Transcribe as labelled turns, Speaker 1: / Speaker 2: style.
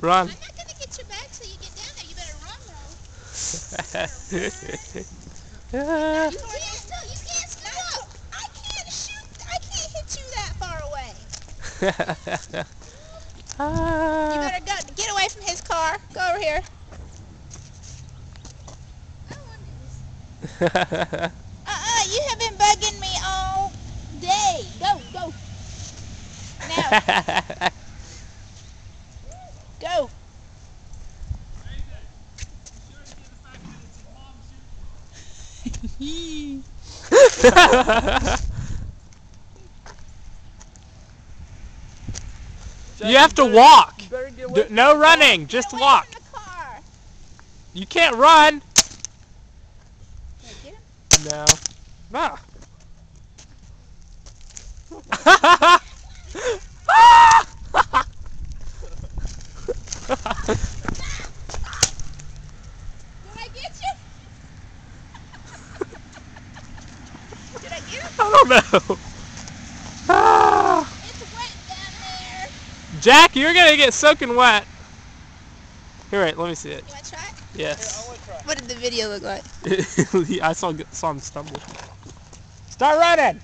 Speaker 1: Run.
Speaker 2: I'm not gonna get your back till you get down there. You better run though.
Speaker 1: Ah.
Speaker 2: You can't still. You can't still. I can't shoot. I can't hit you that far away. You
Speaker 1: Ah.
Speaker 2: better go. Get away from his car. Go over here. Uh-uh. You have been bugging me all day. Go, go. Now, go.
Speaker 1: You have to walk. D- no running, just walk.
Speaker 2: from the car.
Speaker 1: You can't run.
Speaker 2: Him.
Speaker 1: No. Ah.
Speaker 2: Did I get you? Did I get him?
Speaker 1: I don't know. Ah.
Speaker 2: It's wet down there.
Speaker 1: Jack, you're gonna get soaking wet. Here, wait, let me see it.
Speaker 2: You want to try it?
Speaker 1: Yes.
Speaker 2: What did the video look like?
Speaker 1: I saw saw him stumble. Start running.